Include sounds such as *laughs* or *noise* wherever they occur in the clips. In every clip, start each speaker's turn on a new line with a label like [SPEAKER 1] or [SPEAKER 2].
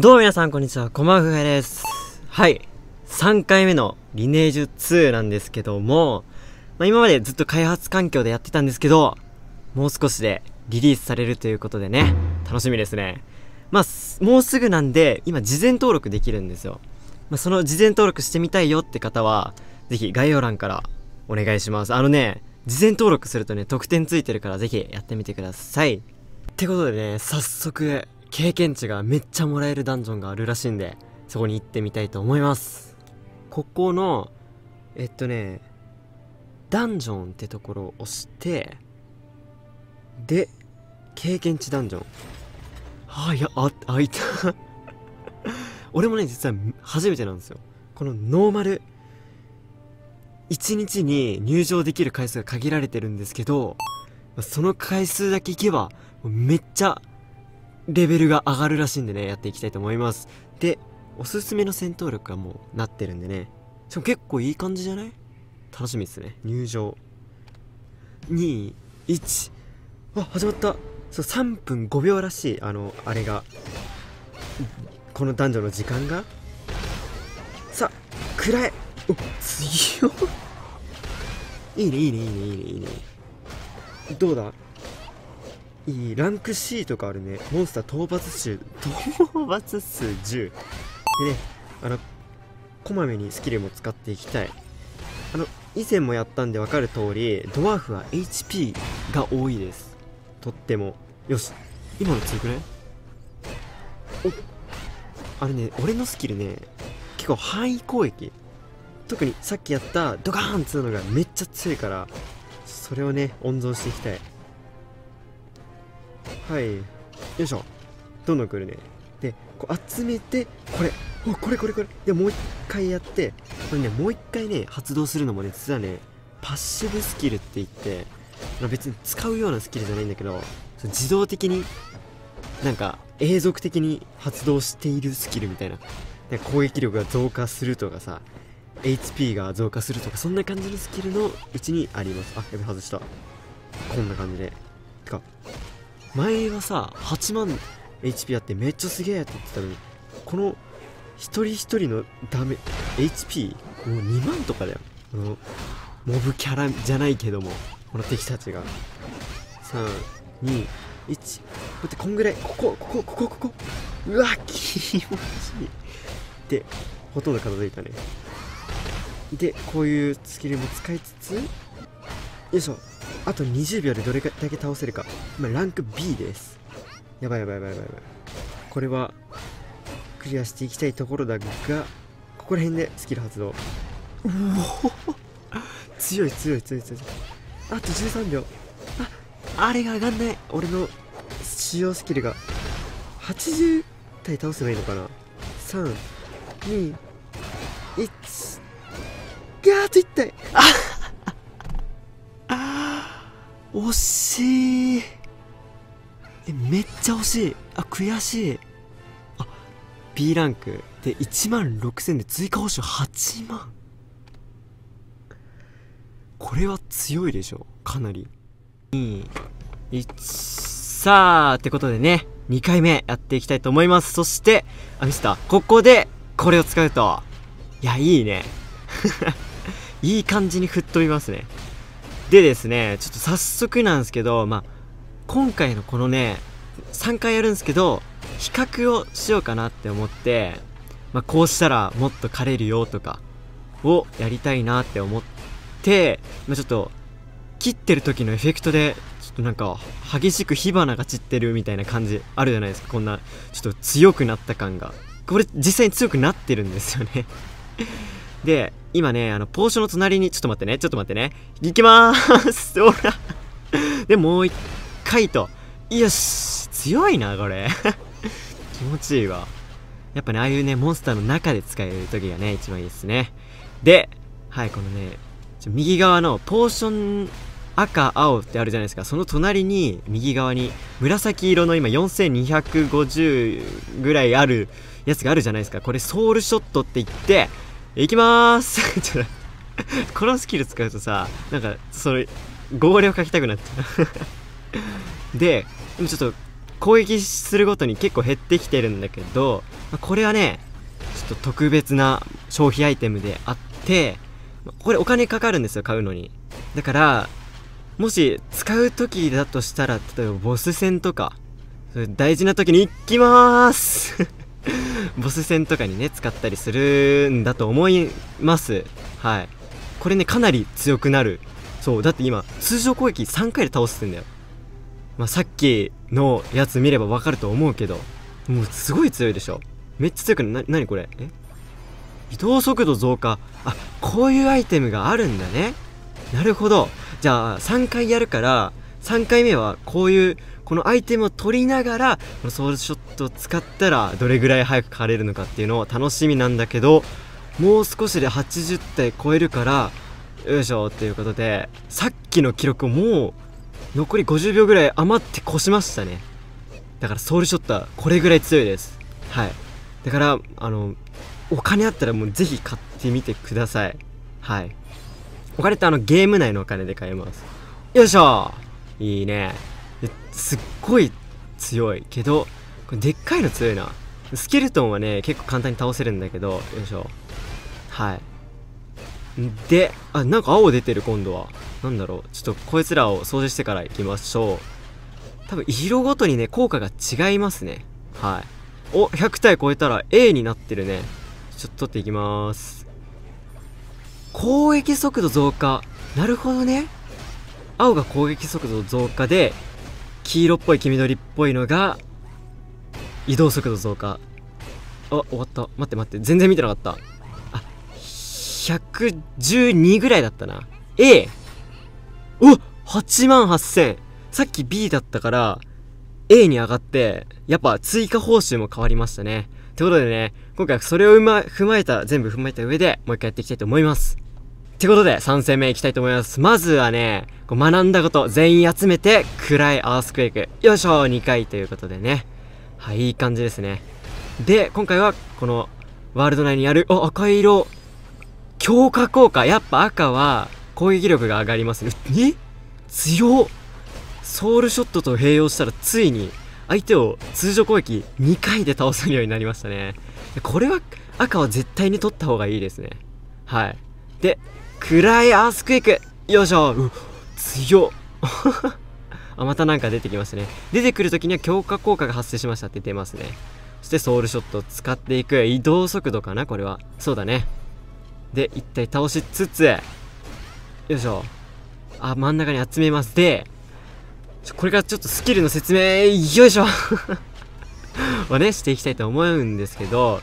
[SPEAKER 1] どうも皆さんこんにちは、コマフエです。はい。3回目のリネージュ2なんですけども、まあ、今までずっと開発環境でやってたんですけど、もう少しでリリースされるということでね、楽しみですね。まあ、もうすぐなんで、今事前登録できるんですよ。まあ、その事前登録してみたいよって方は、ぜひ概要欄からお願いします。あのね、事前登録するとね、特典ついてるからぜひやってみてください。ってことでね、早速、経験値がめっちゃもらえるダンジョンがあるらしいんで、そこに行ってみたいと思います。ここの、えっとね、ダンジョンってところを押して、で、経験値ダンジョン。あ、いや、あ、あいた。*laughs* 俺もね、実は初めてなんですよ。このノーマル、1日に入場できる回数が限られてるんですけど、その回数だけ行けば、めっちゃレベルが上がるらしいんでね、やっていきたいと思います。で、おすすめの戦闘力がもうなってるんでね。しかも結構いい感じじゃない？楽しみですね。入場。2、1。あ、始まった。そう、3分5秒らしい。あの、あれが。この男女の時間が。さあ、暗い。お、強っ。いいね、いいね、いいね、いいね、いいね。どうだ？いいランク C とかあるね。モンスター討伐数討伐数10でねあのこまめにスキルも使っていきたい。あの以前もやったんで分かる通りドワーフは HP が多いです。とっても。よし。今の強くない？おあれね俺のスキルね結構範囲攻撃。特にさっきやったドカーンっつうのがめっちゃ強いからそれをね温存していきたいはい。よいしょ。どんどん来るね。でこう集めてこれ。おこれこれこれ。でもう一回やって。これねもう一回ね発動するのもね実はねパッシブスキルって言ってま別に使うようなスキルじゃないんだけど自動的になんか永続的に発動しているスキルみたいな。攻撃力が増加するとかさ HP が増加するとかそんな感じのスキルのうちにあります。あやべ外した。こんな感じで。てか前はさ8万 HP あってめっちゃすげえって言ってたのにこの一人一人のダメ HP もう2万とかだよ。このモブキャラじゃないけどもこの敵たちが。321こうやってこんぐらい。ここここここここ。うわ気持ちいい。でほとんど片付いたね。でこういうスキルも使いつつよいしょ。あと20秒でどれだけ倒せるか。今ランク B です。やばいやばいやばいやばい。これはクリアしていきたいところだがここら辺でスキル発動。うお強い強い強い強い。あと13秒。ああれが上がんない。俺の使用スキルが。80体倒せばいいのかな。3 2 1いやーあと1体あ惜しい。えめっちゃ惜しい。あ悔しい。あ B ランクで1万6000で追加報酬8万。これは強いでしょかなり。21さあってことでね。2回目やっていきたいと思います。そしてあミスター。ここでこれを使うと。いやいいね。*laughs* いい感じに吹っ飛びますね。でですねちょっと早速なんですけどまあ今回のこのね3回やるんですけど比較をしようかなって思って、まあ、こうしたらもっと枯れるよとかをやりたいなって思って、まあ、ちょっと切ってる時のエフェクトでちょっとなんか激しく火花が散ってるみたいな感じあるじゃないですか。こんなちょっと強くなった感が。これ実際に強くなってるんですよね。で今ねあのポーションの隣にちょっと待ってね。ちょっと待ってね。いきまーす。*laughs* ほら。でもう一回と。よし。強いなこれ。*laughs* 気持ちいいわ。やっぱねああいうねモンスターの中で使える時がね一番いいですね。ではいこのね右側のポーション赤青ってあるじゃないですか。その隣に右側に紫色の今4250ぐらいあるやつがあるじゃないですか。これソウルショットって言っていきまーす。*laughs* このスキル使うとさなんかそれ号令を書きたくなっちゃう。*laughs* ででもちょっと攻撃するごとに結構減ってきてるんだけど、これはねちょっと特別な消費アイテムであってこれお金かかるんですよ買うのに。だからもし使う時だとしたら例えばボス戦とか大事な時に行きまーす。*laughs* ボス戦とかにね使ったりするんだと思います。はい。これねかなり強くなる。そうだって今通常攻撃3回で倒してんだよ。まあ、さっきのやつ見ればわかると思うけどもうすごい強いでしょ。めっちゃ強くないなにこれ？え？移動速度増加。あこういうアイテムがあるんだね。なるほど。じゃあ3回やるから3回目はこういうこのアイテムを取りながらこのソウルショットを使ったらどれぐらい早く狩れるのかっていうのを楽しみなんだけどもう少しで80体超えるからよいしょっていうことでさっきの記録をもう残り50秒ぐらい余って越しましたね。だからソウルショットはこれぐらい強いです。はい。だからあのお金あったらもうぜひ買ってみてください。はい。お金ってあのゲーム内のお金で買えます。よいしょ。いいね。すっごい強いけどこれでっかいの強いな。スケルトンはね結構簡単に倒せるんだけどよいしょ。はい。であなんか青出てる今度は。なんだろう。ちょっとこいつらを掃除してから行きましょう。多分色ごとにね効果が違いますね。はい。お100体超えたら A になってるね。ちょっと取っていきます。攻撃速度増加。なるほどね。青が攻撃速度増加で黄色っぽい黄緑っぽいのが移動速度増加あ終わった待って待って全然見てなかったあ112ぐらいだったな。A! お !8 万 8000! さっき B だったから、A に上がって、やっぱ追加報酬も変わりましたね。ってことでね、今回それをま、踏まえた、全部踏まえた上で、もう一回やっていきたいと思います。ってことで、3戦目いきたいと思います。まずはね、こう学んだこと全員集めて、暗いアースクエイク。よいしょ !2 回ということでね。はい、いい感じですね。で、今回は、この、ワールド内にある、あ、赤色、強化効果。やっぱ赤は攻撃力が上がりますね。え？強ソウルショットと併用したらついに相手を通常攻撃2回で倒せるようになりましたね。これは赤は絶対に取った方がいいですね。はい。で、暗いアースクエイクよいしょう強 *laughs* あ、またなんか出てきましたね。出てくるときには強化効果が発生しましたって出ますね。そしてソウルショットを使っていく移動速度かなこれは。そうだね。で、一体倒しつつ、よいしょ。あ、真ん中に集めます。で、これからちょっとスキルの説明、よいしょ *laughs* をね、していきたいと思うんですけど、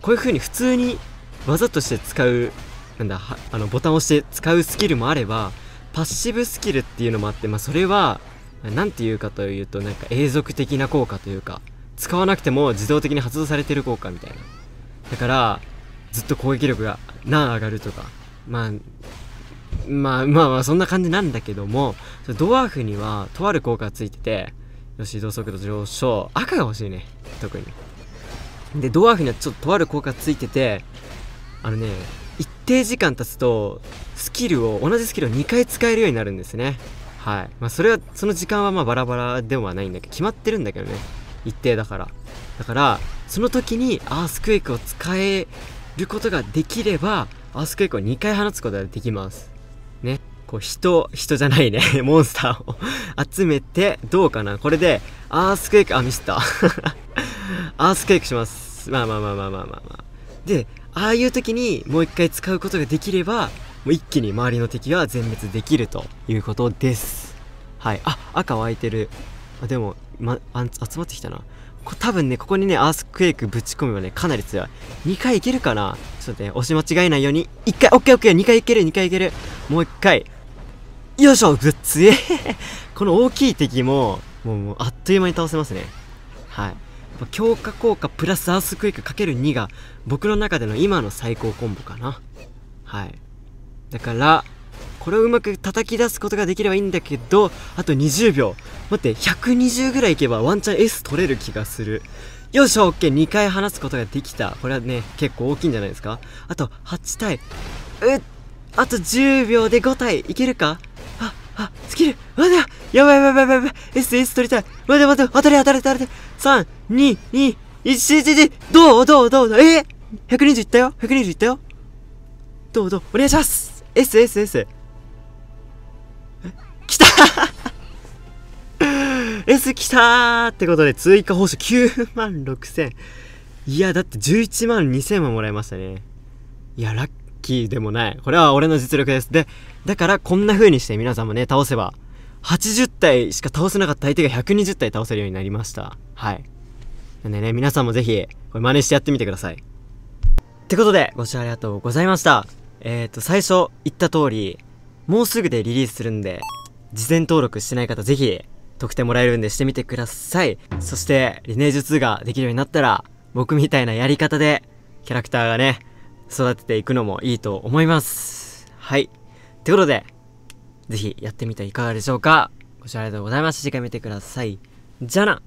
[SPEAKER 1] こういう風に普通に技として使う、なんだ、あの、ボタンを押して使うスキルもあれば、パッシブスキルっていうのもあって、まあ、それは、何て言うかというと、なんか永続的な効果というか、使わなくても自動的に発動されてる効果みたいな。だから、ずっと攻撃力が何上がるとか、まあ、まあまあまあそんな感じなんだけども、ドワーフにはとある効果がついてて、よし、移動速度上昇。赤が欲しいね。特に。で、ドワーフにはちょっととある効果がついてて、あのね、一定時間経つと、スキルを、同じスキルを2回使えるようになるんですね。はい。まあそれは、その時間はまあバラバラではないんだけど、決まってるんだけどね。一定だから。だから、その時にアースクエイクを使えることができれば、アースクエイクを2回放つことができます。ね。こう、人、人じゃないね。*laughs* モンスターを *laughs* 集めて、どうかなこれで、アースクエイク、あ、ミスった。*laughs* アースクエイクします。まあまあまあまあまあまあまあ。で、ああいう時にもう一回使うことができれば、もう一気に周りの敵は全滅できるということです。はい。あ、赤湧いてる。あ、でも、ま、あ集まってきたな。こ多分ね、ここにね、アースクエイクぶち込めばね、かなり強い。2回いけるかな？ちょっとね、押し間違えないように。1回、オッケーオッケー !2 回いける、2回いける。もう1回。よいしょぶっつえこの大きい敵も、もう、もうあっという間に倒せますね。はい。強化効果プラスアースクエイクかける2が、僕の中での今の最高コンボかな。はい。だから、これをうまく叩き出すことができればいいんだけど、あと20秒。待って、120ぐらいいけばワンチャン S 取れる気がする。よっしゃ、オッケー。2回離すことができた。これはね、結構大きいんじゃないですかあと、8体。うっあと10秒で5体いけるか？あ、スキル待てやばいやばいやばいやばい !S、S 取りたい待て待て当たれ当たれ当たれ !3、2、2、1、1、1、どう？どう？どう？どうえー、!120 いったよ !120 いったよどう？どう？お願いします !S、S、S! え？来た *laughs* !S 来たーってことで追加報酬9万6000。いや、だって11万2000ももらいましたね。いや、ラッキーでもない。これは俺の実力です。で、だからこんな風にして皆さんもね、倒せば、80体しか倒せなかった相手が120体倒せるようになりました。はい。なんでね、皆さんもぜひ、これ真似してやってみてください。ってことで、ご視聴ありがとうございました。えっ、ー、と、最初言った通り、もうすぐでリリースするんで、事前登録してない方ぜひ、得点もらえるんでしてみてください。そして、リネージュ2ができるようになったら、僕みたいなやり方で、キャラクターがね、育てていくのもいいと思います。はい。ということで、ぜひやってみてはいかがでしょうかご視聴ありがとうございました。次回見てください。じゃあな